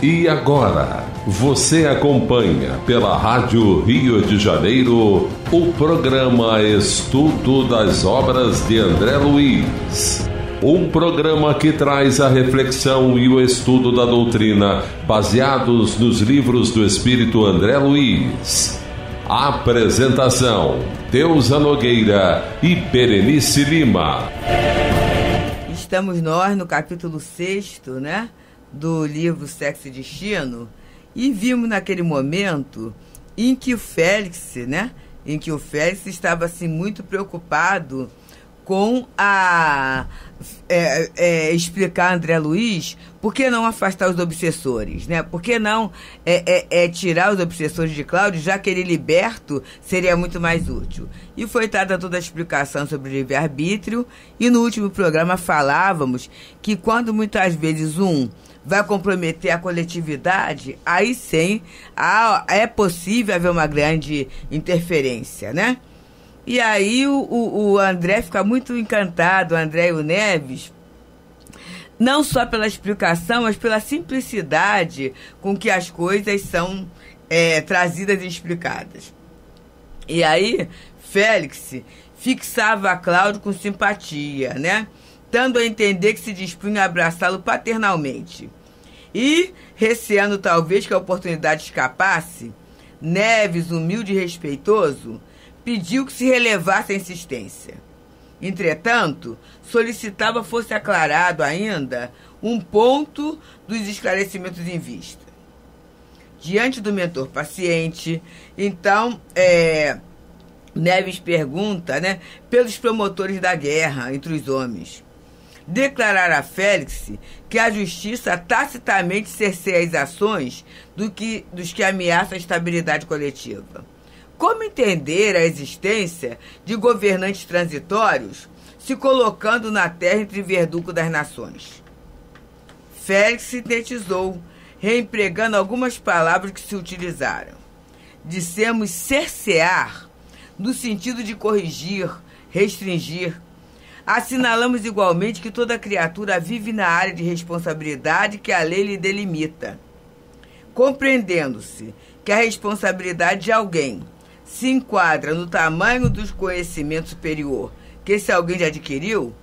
E agora, você acompanha pela Rádio Rio de Janeiro o programa Estudo das Obras de André Luiz. Um programa que traz a reflexão e o estudo da doutrina baseados nos livros do Espírito André Luiz. Apresentação: Deusa Nogueira e Berenice Lima. Estamos nós no capítulo 6, né? Do livro Sexo e Destino e vimos naquele momento em que o Félix, né, em que o Félix estava assim muito preocupado com a é, é, explicar a André Luiz por que não afastar os obsessores, né? Por que não é, é, é, tirar os obsessores de Cláudio, já que ele liberto seria muito mais útil. E foi dada toda a explicação sobre o livre-arbítrio, e no último programa falávamos que quando muitas vezes um vai comprometer a coletividade, aí sim há, é possível haver uma grande interferência, né? E aí o, o, o André fica muito encantado, o André e o Neves, não só pela explicação, mas pela simplicidade com que as coisas são é, trazidas e explicadas. E aí, Félix fixava a Cláudio com simpatia, né? Dando a entender que se dispunha a abraçá-lo paternalmente. E, receando talvez que a oportunidade escapasse, Neves, humilde e respeitoso, pediu que se relevasse a insistência. Entretanto, solicitava fosse aclarado ainda um ponto dos esclarecimentos em vista. Diante do mentor paciente, então, é, Neves pergunta né, pelos promotores da guerra entre os homens declarar a Félix que a justiça tacitamente cerceia as ações do que, dos que ameaçam a estabilidade coletiva. Como entender a existência de governantes transitórios se colocando na terra entre verdugo das nações? Félix sintetizou, reempregando algumas palavras que se utilizaram. Dissemos cercear, no sentido de corrigir, restringir, Assinalamos igualmente que toda criatura vive na área de responsabilidade que a lei lhe delimita. Compreendendo-se que a responsabilidade de alguém se enquadra no tamanho do conhecimento superior que esse alguém já adquiriu,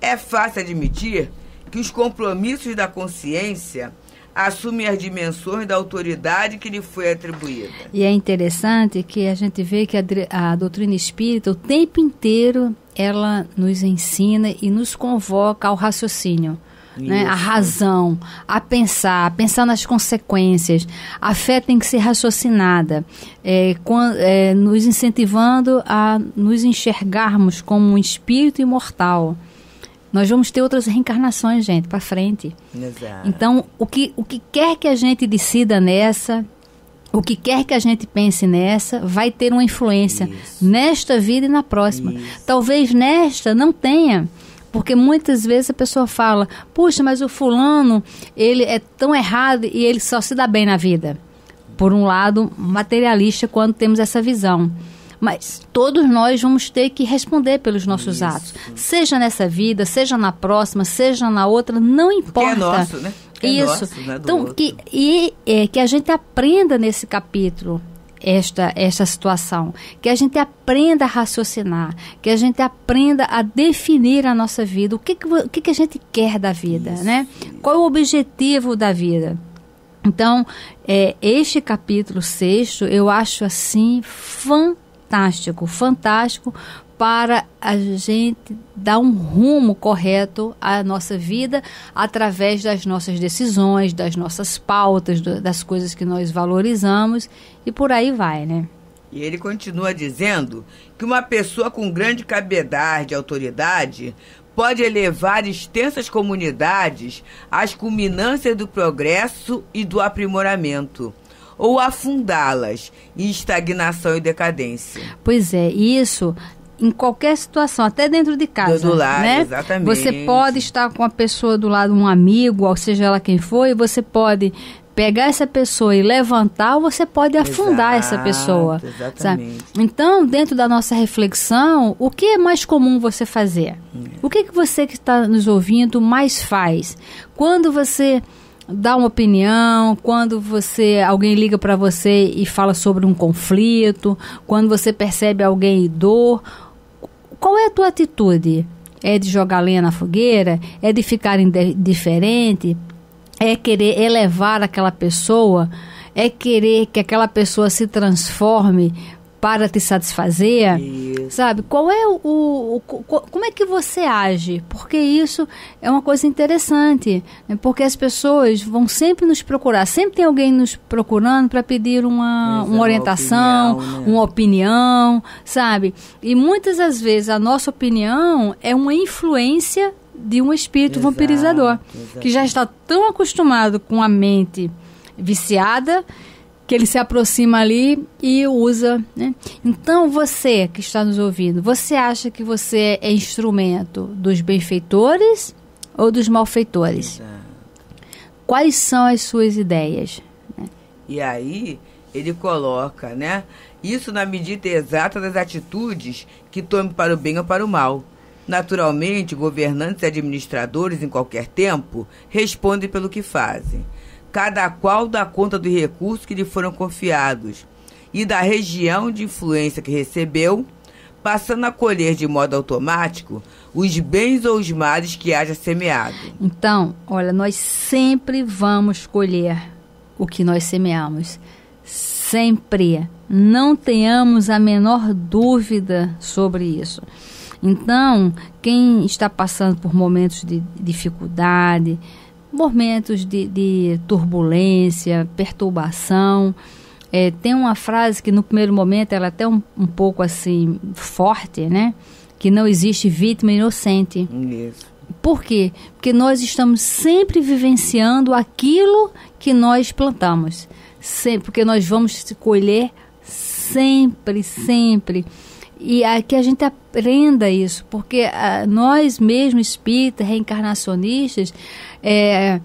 é fácil admitir que os compromissos da consciência assumem as dimensões da autoridade que lhe foi atribuída. E é interessante que a gente vê que a, a doutrina espírita o tempo inteiro ela nos ensina e nos convoca ao raciocínio. Né? A razão, a pensar, a pensar nas consequências. A fé tem que ser raciocinada, é, é, nos incentivando a nos enxergarmos como um espírito imortal. Nós vamos ter outras reencarnações, gente, para frente. Exato. Então, o que, o que quer que a gente decida nessa, o que quer que a gente pense nessa vai ter uma influência Isso. nesta vida e na próxima. Isso. Talvez nesta não tenha. Porque muitas vezes a pessoa fala, puxa, mas o fulano, ele é tão errado e ele só se dá bem na vida. Por um lado, materialista quando temos essa visão. Mas todos nós vamos ter que responder pelos nossos Isso. atos. Seja nessa vida, seja na próxima, seja na outra, não importa. Porque é nosso, né? É Isso. Nosso, né? então, que, e é, que a gente aprenda nesse capítulo esta, esta situação, que a gente aprenda a raciocinar, que a gente aprenda a definir a nossa vida, o que, que, o que, que a gente quer da vida, isso, né? Qual é o objetivo da vida? Então, é, este capítulo sexto eu acho assim fantástico, fantástico, para a gente dar um rumo correto à nossa vida através das nossas decisões, das nossas pautas, das coisas que nós valorizamos e por aí vai, né? E ele continua dizendo que uma pessoa com grande cabedade e autoridade pode elevar extensas comunidades às culminâncias do progresso e do aprimoramento ou afundá-las em estagnação e decadência. Pois é, isso em qualquer situação, até dentro de casa. Do lado, né? exatamente. Você pode estar com a pessoa do lado, um amigo, ou seja ela quem for, e você pode pegar essa pessoa e levantar, ou você pode afundar Exato, essa pessoa. Exatamente. Sabe? Então, dentro da nossa reflexão, o que é mais comum você fazer? Hum. O que, que você que está nos ouvindo mais faz? Quando você dá uma opinião, quando você alguém liga para você e fala sobre um conflito, quando você percebe alguém dor, qual é a tua atitude? É de jogar lenha na fogueira? É de ficar indiferente? É querer elevar aquela pessoa? É querer que aquela pessoa se transforme para te satisfazer, isso. sabe? Qual é o, o, o, como é que você age? Porque isso é uma coisa interessante, né? porque as pessoas vão sempre nos procurar, sempre tem alguém nos procurando para pedir uma, uma orientação, uma opinião, né? uma opinião, sabe? E muitas das vezes a nossa opinião é uma influência de um espírito exato, vampirizador exato. que já está tão acostumado com a mente viciada que ele se aproxima ali e usa. Né? Então, você que está nos ouvindo, você acha que você é instrumento dos benfeitores ou dos malfeitores? Exato. Quais são as suas ideias? Né? E aí, ele coloca, né? Isso na medida exata das atitudes que tome para o bem ou para o mal. Naturalmente, governantes e administradores, em qualquer tempo, respondem pelo que fazem cada qual dá conta dos recursos que lhe foram confiados e da região de influência que recebeu, passando a colher de modo automático os bens ou os males que haja semeado. Então, olha, nós sempre vamos colher o que nós semeamos. Sempre. Não tenhamos a menor dúvida sobre isso. Então, quem está passando por momentos de dificuldade, momentos de, de turbulência, perturbação. É, tem uma frase que no primeiro momento ela é até um, um pouco assim forte, né? Que não existe vítima inocente. Isso. Por quê? Porque nós estamos sempre vivenciando aquilo que nós plantamos. Sempre, porque nós vamos colher sempre, sempre. E a, que a gente aprenda isso, porque a, nós mesmos espíritas, reencarnacionistas, é,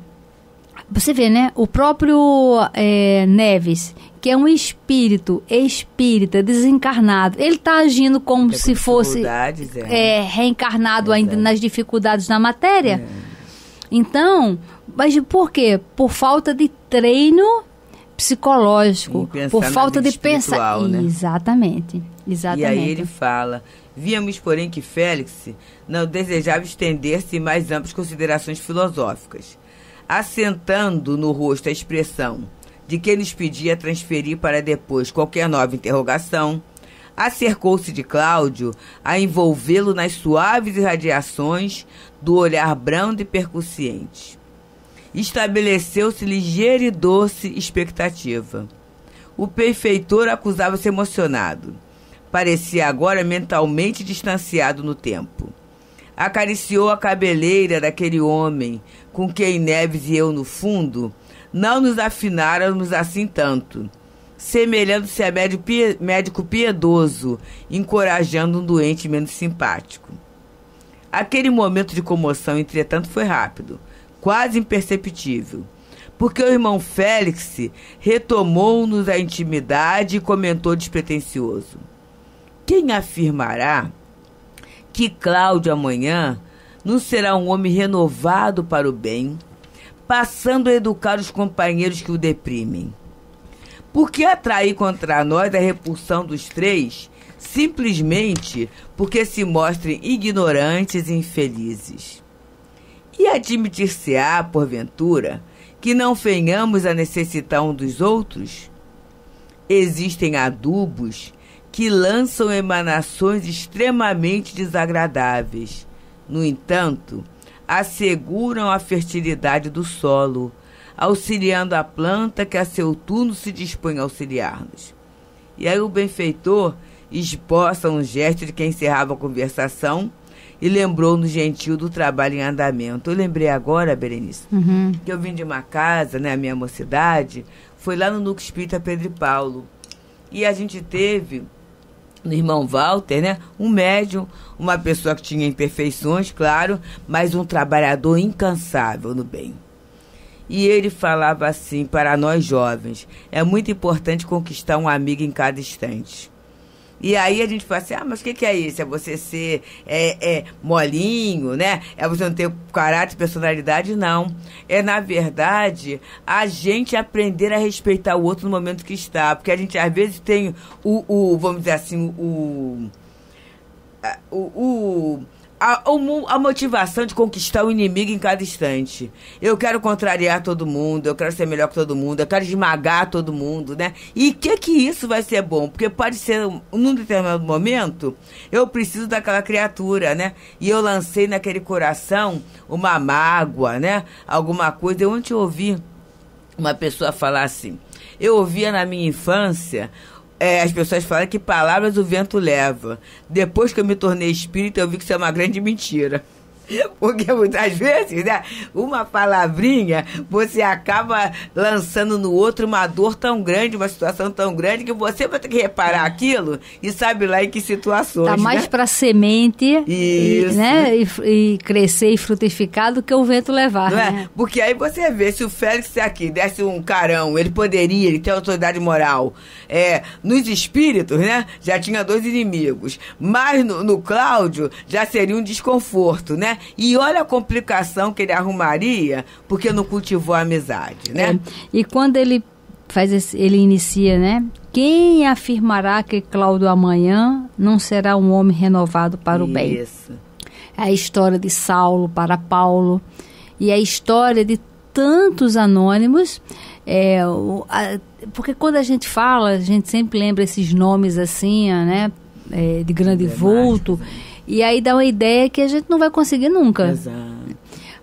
você vê, né? O próprio é, Neves, que é um espírito espírita desencarnado, ele está agindo como se fosse é. é. reencarnado ainda nas dificuldades da matéria. É. Então, mas por quê? Por falta de treino psicológico, por falta de pensar. Né? Exatamente, exatamente. E aí ele fala: víamos, porém, que Félix não desejava estender-se em mais amplas considerações filosóficas, assentando no rosto a expressão de que nos pedia transferir para depois qualquer nova interrogação. Acercou-se de Cláudio a envolvê-lo nas suaves irradiações do olhar brando e percussiente estabeleceu-se ligeira e doce expectativa. O perfeitor acusava-se emocionado. Parecia agora mentalmente distanciado no tempo. Acariciou a cabeleira daquele homem com quem Neves e eu, no fundo, não nos afináramos assim tanto, semelhando-se a médico piedoso, encorajando um doente menos simpático. Aquele momento de comoção, entretanto, foi rápido quase imperceptível, porque o irmão Félix retomou-nos a intimidade e comentou despretensioso. Quem afirmará que Cláudio amanhã não será um homem renovado para o bem, passando a educar os companheiros que o deprimem? Por que atrair contra nós a repulsão dos três, simplesmente porque se mostrem ignorantes e infelizes? E admitir-se-á, porventura, que não venhamos a necessitar um dos outros? Existem adubos que lançam emanações extremamente desagradáveis. No entanto, asseguram a fertilidade do solo, auxiliando a planta que a seu turno se dispõe a auxiliar-nos. E aí o benfeitor esboça um gesto de quem encerrava a conversação e lembrou-nos gentil do trabalho em andamento. Eu lembrei agora, Berenice, uhum. que eu vim de uma casa, né, a minha mocidade, foi lá no Núcleo Espírita Pedro e Paulo. E a gente teve no irmão Walter, né? Um médium, uma pessoa que tinha imperfeições, claro, mas um trabalhador incansável no bem. E ele falava assim para nós jovens: é muito importante conquistar um amigo em cada instante. E aí a gente fala assim, ah, mas o que, que é isso? É você ser é, é, molinho, né? É você não ter caráter, personalidade? Não. É, na verdade, a gente aprender a respeitar o outro no momento que está. Porque a gente, às vezes, tem o, o vamos dizer assim, o... o, o a, a, motivação de conquistar o inimigo em cada instante. Eu quero contrariar todo mundo, eu quero ser melhor que todo mundo, eu quero esmagar todo mundo, né? E que que isso vai ser bom? Porque pode ser, num determinado momento, eu preciso daquela criatura, né? E eu lancei naquele coração uma mágoa, né? Alguma coisa. Eu ontem ouvi uma pessoa falar assim. Eu ouvia na minha infância é, as pessoas falam que palavras o vento leva. Depois que eu me tornei espírita, eu vi que isso é uma grande mentira. Porque muitas vezes, né, uma palavrinha, você acaba lançando no outro uma dor tão grande, uma situação tão grande, que você vai ter que reparar aquilo e sabe lá em que situações. Tá mais né? para semente e, né, e, e, crescer e frutificar do que o vento levar. Não é? né? é? Porque aí você vê, se o Félix aqui desse um carão, ele poderia, ele tem autoridade moral. É, nos espíritos, né, já tinha dois inimigos. Mas no, no Cláudio já seria um desconforto, né? E olha a complicação que ele arrumaria porque não cultivou a amizade, né? É. E quando ele faz esse, ele inicia, né? Quem afirmará que Cláudio amanhã não será um homem renovado para o bem? Isso. É a história de Saulo para Paulo e a história de tantos anônimos. É, o, a, porque quando a gente fala, a gente sempre lembra esses nomes assim, né? É, de grande vulto. E aí dá uma ideia que a gente não vai conseguir nunca. Exato.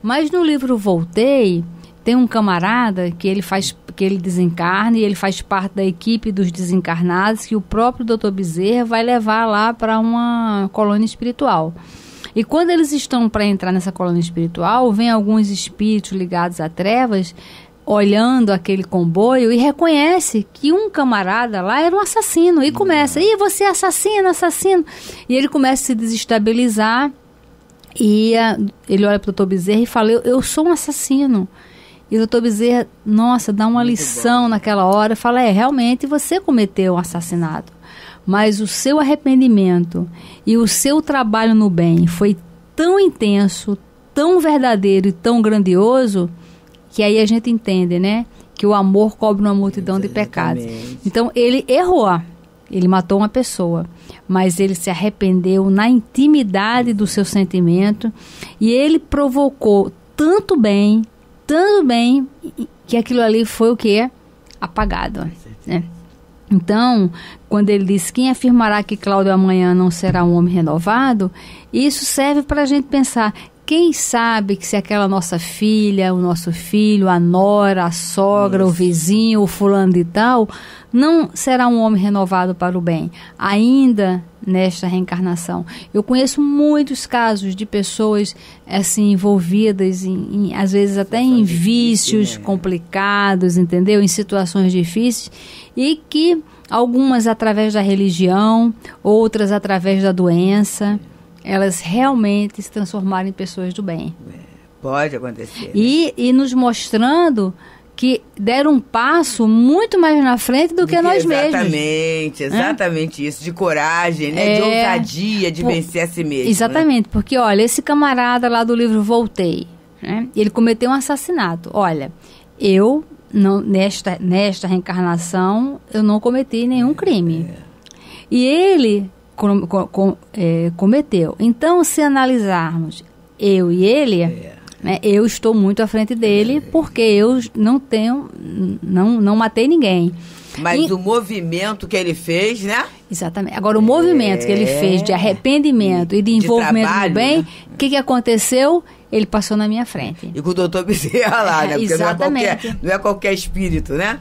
Mas no livro Voltei, tem um camarada que ele faz que ele desencarna e ele faz parte da equipe dos desencarnados que o próprio Dr. Bezerra vai levar lá para uma colônia espiritual. E quando eles estão para entrar nessa colônia espiritual, vem alguns espíritos ligados a trevas olhando aquele comboio e reconhece que um camarada lá era um assassino. E começa, e você é assassino, assassino. E ele começa a se desestabilizar. E uh, ele olha para o doutor Bezerra e fala: eu, eu, sou um assassino. E o doutor Bezerra, nossa, dá uma Muito lição bom. naquela hora. Fala: é, realmente você cometeu um assassinato. Mas o seu arrependimento e o seu trabalho no bem foi tão intenso, tão verdadeiro e tão grandioso que aí a gente entende, né? Que o amor cobre uma multidão Exatamente. de pecados. Então ele errou, ele matou uma pessoa, mas ele se arrependeu na intimidade do seu sentimento e ele provocou tanto bem, tanto bem, que aquilo ali foi o que? Apagado. Né? Então, quando ele diz quem afirmará que Cláudio amanhã não será um homem renovado, isso serve para a gente pensar quem sabe que se aquela nossa filha, o nosso filho, a nora, a sogra, Isso. o vizinho, o fulano de tal, não será um homem renovado para o bem, ainda nesta reencarnação. Eu conheço muitos casos de pessoas assim envolvidas em, em às vezes até em vícios difícil, né? complicados, entendeu? Em situações difíceis e que algumas através da religião, outras através da doença, elas realmente se transformarem em pessoas do bem. É, pode acontecer. Né? E, e nos mostrando que deram um passo muito mais na frente do, que, nós exatamente, mesmos. Exatamente, exatamente isso. De coragem, né? É, de ousadia, de por, vencer a si mesmo. Né? Exatamente, né? porque olha, esse camarada lá do livro Voltei, né? ele cometeu um assassinato. Olha, eu, não, nesta, nesta reencarnação, eu não cometi nenhum crime. É. E ele com, com, é, cometeu. Então, se analisarmos eu e ele, é. né, eu estou muito à frente dele é. porque eu não tenho, não, não matei ninguém. Mas e, o movimento que ele fez, né? Exatamente. Agora, o movimento que ele fez de é. arrependimento e de, de envolvimento trabalho, no bem, o né? que, que aconteceu? Ele passou na minha frente. E com o doutor Bezerra lá, né? Porque Exatamente. Não é, qualquer, não é qualquer espírito, né?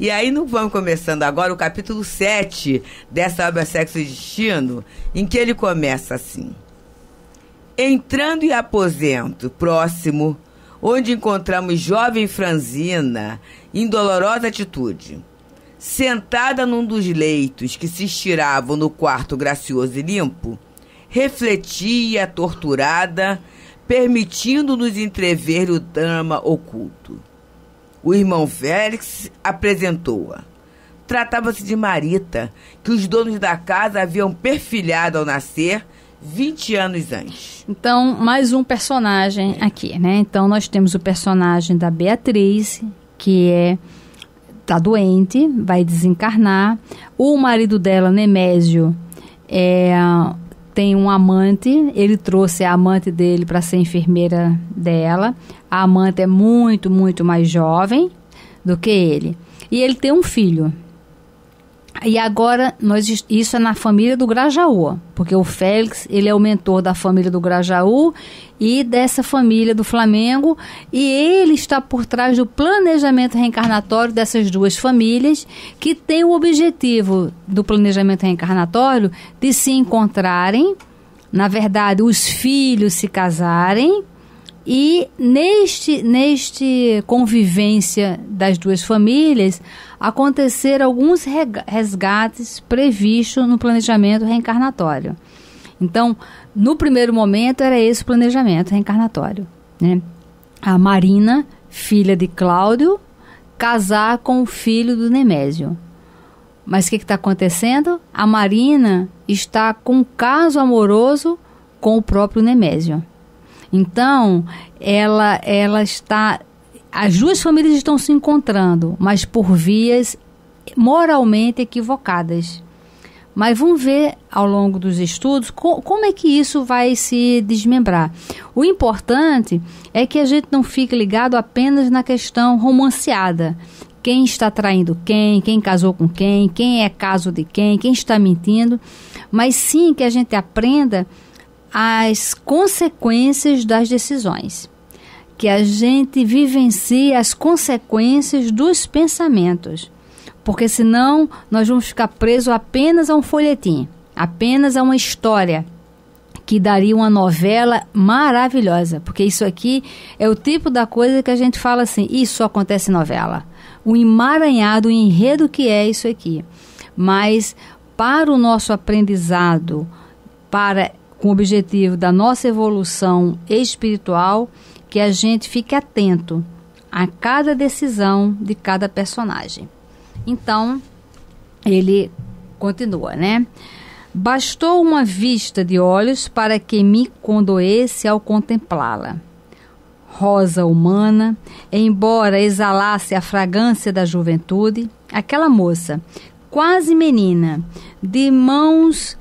E aí não vamos começando agora o capítulo 7 dessa obra Sexo e Destino, em que ele começa assim. Entrando em aposento próximo, onde encontramos jovem franzina em dolorosa atitude, sentada num dos leitos que se estiravam no quarto gracioso e limpo, refletia torturada, permitindo-nos entrever o drama oculto. O irmão Félix apresentou-a. Tratava-se de Marita, que os donos da casa haviam perfilhado ao nascer 20 anos antes. Então, mais um personagem aqui, né? Então, nós temos o personagem da Beatriz, que é tá doente, vai desencarnar. O marido dela, Nemésio, é, tem um amante, ele trouxe a amante dele para ser enfermeira dela. A amante é muito, muito mais jovem do que ele. E ele tem um filho. E agora, nós, isso é na família do Grajaú, porque o Félix, ele é o mentor da família do Grajaú e dessa família do Flamengo, e ele está por trás do planejamento reencarnatório dessas duas famílias, que tem o objetivo do planejamento reencarnatório de se encontrarem, na verdade, os filhos se casarem, e neste, neste convivência das duas famílias, acontecer alguns resgates previstos no planejamento reencarnatório. Então, no primeiro momento, era esse o planejamento reencarnatório. Né? A Marina, filha de Cláudio, casar com o filho do Nemésio. Mas o que está acontecendo? A Marina está com um caso amoroso com o próprio Nemésio. Então, ela, ela está. As duas famílias estão se encontrando, mas por vias moralmente equivocadas. Mas vamos ver ao longo dos estudos co como é que isso vai se desmembrar. O importante é que a gente não fique ligado apenas na questão romanceada. Quem está traindo quem, quem casou com quem, quem é caso de quem, quem está mentindo, mas sim que a gente aprenda as consequências das decisões, que a gente vivencie as consequências dos pensamentos, porque senão nós vamos ficar presos apenas a um folhetim, apenas a uma história que daria uma novela maravilhosa, porque isso aqui é o tipo da coisa que a gente fala assim, isso acontece em novela. O emaranhado, o enredo que é isso aqui. Mas para o nosso aprendizado, para com o objetivo da nossa evolução espiritual, que a gente fique atento a cada decisão de cada personagem. Então, ele continua, né? Bastou uma vista de olhos para que me condoesse ao contemplá-la. Rosa humana, embora exalasse a fragrância da juventude, aquela moça, quase menina, de mãos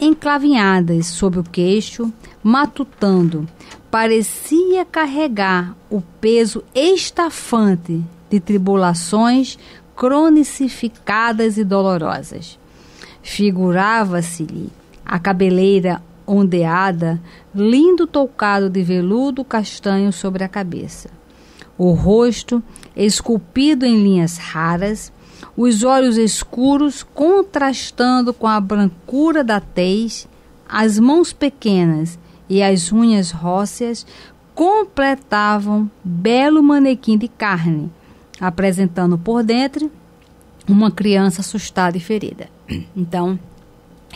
enclavinhadas sob o queixo, matutando, parecia carregar o peso estafante de tribulações cronicificadas e dolorosas. Figurava-se-lhe a cabeleira ondeada, lindo toucado de veludo castanho sobre a cabeça. O rosto, esculpido em linhas raras, os olhos escuros contrastando com a brancura da tez, as mãos pequenas e as unhas rósseas completavam belo manequim de carne, apresentando por dentro uma criança assustada e ferida. Então,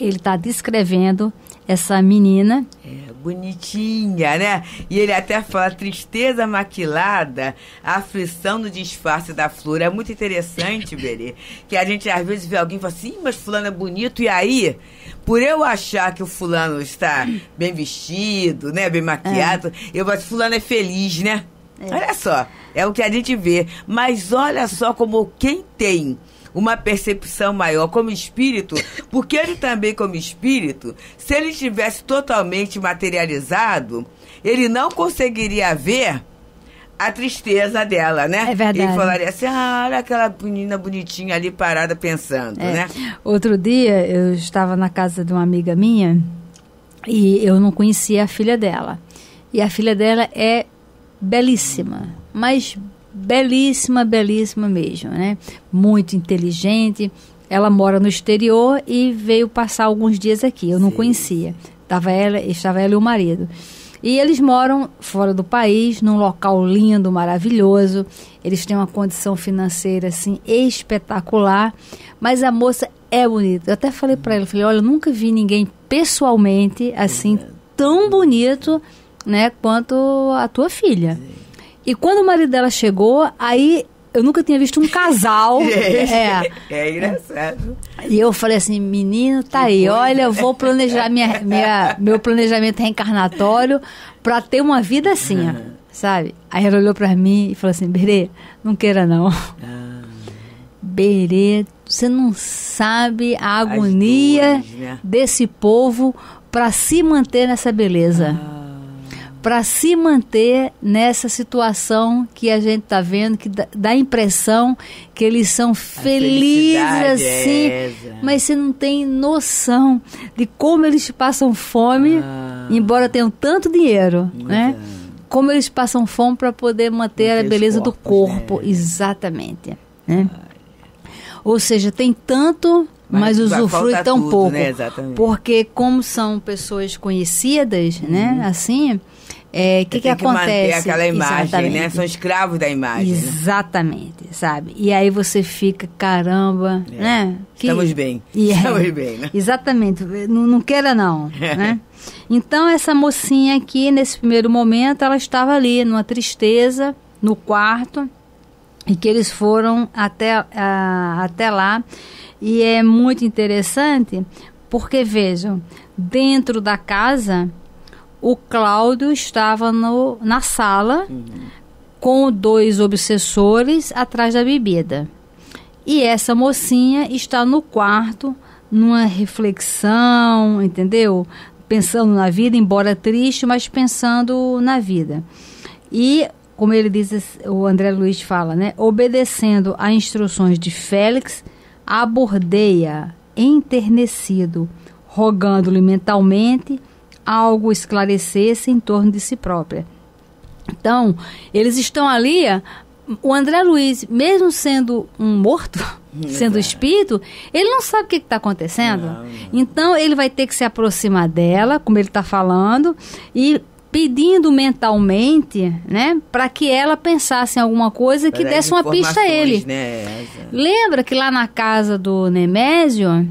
ele está descrevendo essa menina. É, bonitinha, né? E ele até fala tristeza maquilada, aflição no disfarce da flor. É muito interessante, Berê, que a gente às vezes vê alguém e fala assim, mas fulano é bonito, e aí, por eu achar que o fulano está bem vestido, né, bem maquiado, é. eu falo fulano é feliz, né? É. Olha só, é o que a gente vê. Mas olha só como quem tem uma percepção maior como espírito, porque ele também, como espírito, se ele estivesse totalmente materializado, ele não conseguiria ver a tristeza dela, né? É verdade. Ele falaria assim, ah, olha aquela menina bonitinha ali parada pensando, é. né? Outro dia eu estava na casa de uma amiga minha e eu não conhecia a filha dela. E a filha dela é belíssima, mas belíssima, belíssima mesmo, né? Muito inteligente. Ela mora no exterior e veio passar alguns dias aqui. Eu não Sim. conhecia. Tava ela, estava ela e o marido. E eles moram fora do país, num local lindo, maravilhoso. Eles têm uma condição financeira assim espetacular, mas a moça é bonita. Eu até falei para ela, falei: "Olha, eu nunca vi ninguém pessoalmente assim tão bonito, né, quanto a tua filha". E quando o marido dela chegou, aí eu nunca tinha visto um casal. é, é engraçado. E eu falei assim, menino, tá que aí, coisa. olha, eu vou planejar minha, minha, meu planejamento reencarnatório para ter uma vida assim, uhum. sabe? Aí ela olhou para mim e falou assim, Berê, não queira não. Ah. Berê, você não sabe a agonia duas, né? desse povo para se manter nessa beleza. Ah para se manter nessa situação que a gente está vendo, que dá, a impressão que eles são felizes é assim, é mas você não tem noção de como eles passam fome, ah, embora tenham tanto dinheiro, né? É. Como eles passam fome para poder manter, manter a beleza corpos, do corpo, né? exatamente, né? Ou seja, tem tanto mas, mas usufrui tão tudo, pouco. Né? Porque como são pessoas conhecidas, né? uhum. né? Assim, é, que, que, que acontece? manter aquela imagem, né? Exatamente. né? São escravos da imagem. Né? Exatamente, né? sabe? E aí você fica, caramba, é. né? Que... Estamos bem. É Estamos bem, né? Exatamente. Não, não queira não, né? Então essa mocinha aqui, nesse primeiro momento, ela estava ali numa tristeza, no quarto, e que eles foram até, uh, até lá. E é muito interessante, porque vejam, dentro da casa o Cláudio estava no, na sala uhum. com dois obsessores atrás da bebida. E essa mocinha está no quarto, numa reflexão, entendeu? Pensando na vida, embora triste, mas pensando na vida. E, como ele diz, o André Luiz fala, né? Obedecendo a instruções de Félix, abordei-a enternecido, rogando-lhe mentalmente algo esclarecesse em torno de si própria. Então, eles estão ali, o André Luiz, mesmo sendo um morto, sendo espírito, ele não sabe o que está acontecendo. Não. Então, ele vai ter que se aproximar dela, como ele está falando, e pedindo mentalmente, né, para que ela pensasse em alguma coisa que desse uma pista a ele. Né? Lembra que lá na casa do Nemésio,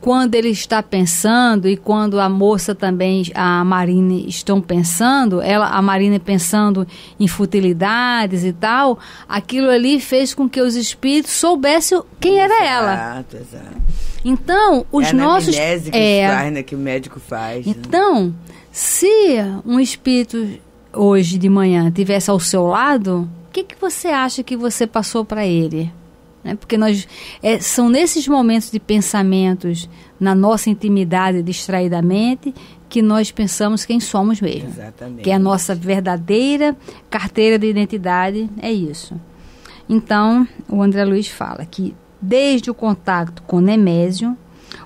quando ele está pensando e quando a moça também, a Marine, estão pensando, ela, a Marine pensando em futilidades e tal, aquilo ali fez com que os espíritos soubessem quem exato, era ela. Exato, exato. Então, os é nossos que é faz, né, que o médico faz. Né? Então, né? se um espírito hoje de manhã tivesse ao seu lado, o que, que você acha que você passou para ele? Né? Porque nós é, são nesses momentos de pensamentos, na nossa intimidade, distraidamente, que nós pensamos quem somos mesmo. Exatamente. Que é a nossa verdadeira carteira de identidade, é isso. Então, o André Luiz fala que desde o contato com Nemésio,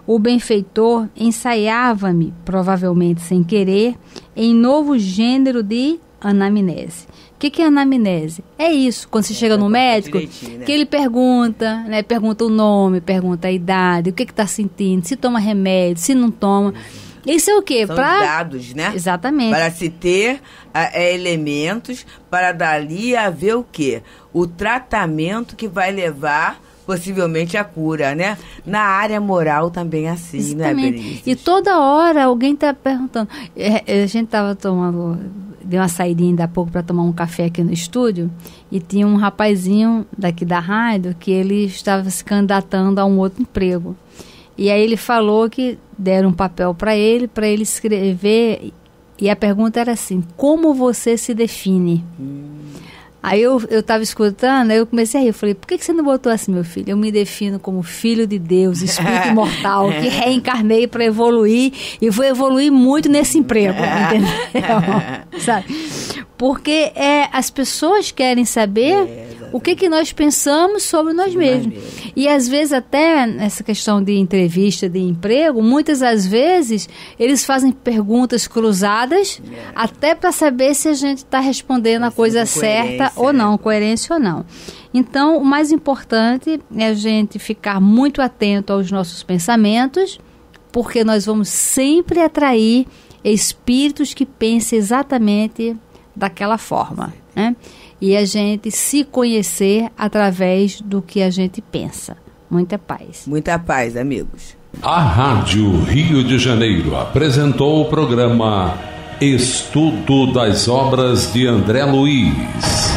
o benfeitor ensaiava-me, provavelmente sem querer, em novo gênero de anamnese que, que é anamnese? É isso, quando você é, chega no médico, né? que ele pergunta, né? Pergunta o nome, pergunta a idade, o que está sentindo, se toma remédio, se não toma. Isso é o quê? São pra... dados, né? Exatamente. Para se ter é, elementos para dali haver o quê? O tratamento que vai levar possivelmente a cura, né? Na área moral também é assim, Exatamente. não é, Berenice? E toda hora alguém está perguntando. É, a gente estava tomando dei uma saída ainda há pouco para tomar um café aqui no estúdio e tinha um rapazinho daqui da rádio que ele estava se candidatando a um outro emprego. E aí ele falou que deram um papel para ele, para ele escrever, e a pergunta era assim: como você se define? Hum. Aí eu estava escutando, aí eu comecei a rir. Eu falei, por que, que você não botou assim, meu filho? Eu me defino como filho de Deus, espírito imortal, que reencarnei para evoluir e vou evoluir muito nesse emprego, entendeu? Sabe? Porque é, as pessoas querem saber é, o que, que nós pensamos sobre nós mesmos. E às vezes até nessa questão de entrevista, de emprego, muitas das vezes eles fazem perguntas cruzadas é. até para saber se a gente está respondendo a coisa certa ou não, né? coerência ou não. Então, o mais importante é a gente ficar muito atento aos nossos pensamentos, porque nós vamos sempre atrair espíritos que pensem exatamente daquela forma, né? E a gente se conhecer através do que a gente pensa. Muita paz. Muita paz, amigos. A Rádio Rio de Janeiro apresentou o programa Estudo das Obras de André Luiz.